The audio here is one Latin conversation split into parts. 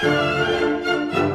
Thank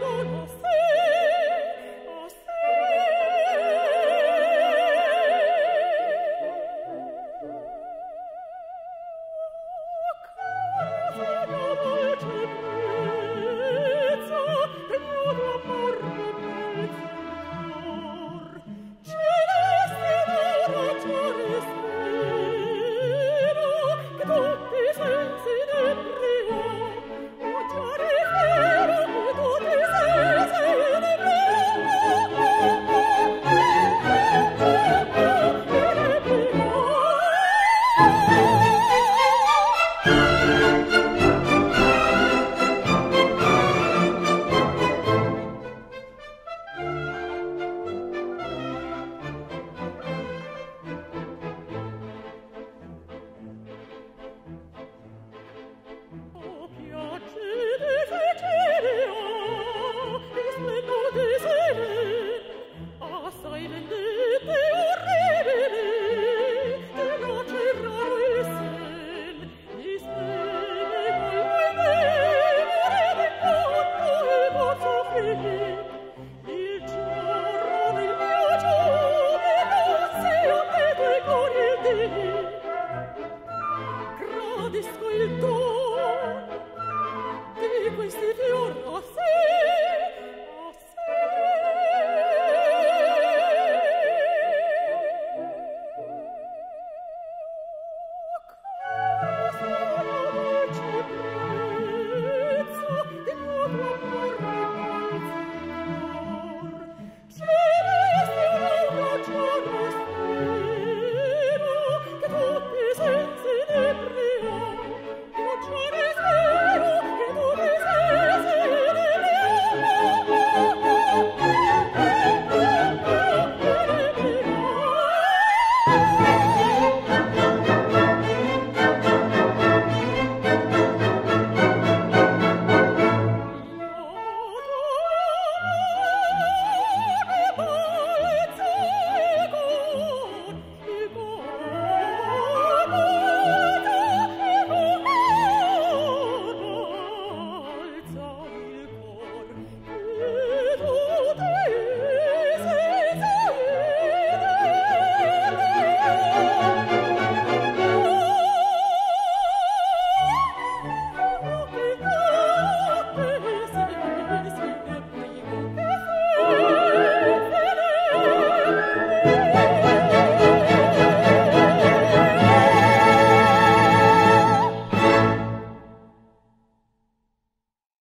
non lo so di questi fior rossi